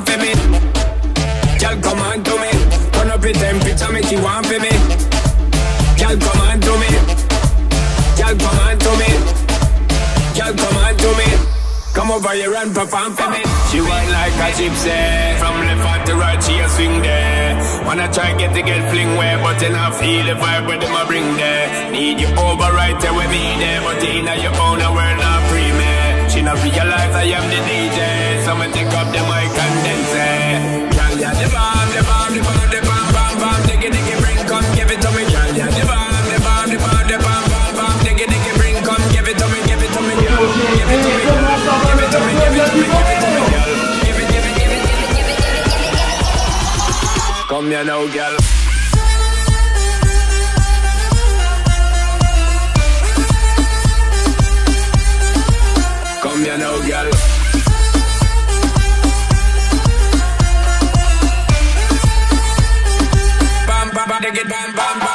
want for me. Girl, come on to me. Turn up your temperature, make you want for me. Girl, come on to me. Girl, come on to me. Girl, come on to me. Come over here and perform for me. She whine like a gypsy. From left to right, she a swing there. Wanna try get to get fling where, but then I feel the vibe where them a bring there. Need you over right there with me there, but in your own world not free me. She not realize I am the DJ, Come here now, girl. Come here now, girl. Bam, bam, bam, bam, bam, bam,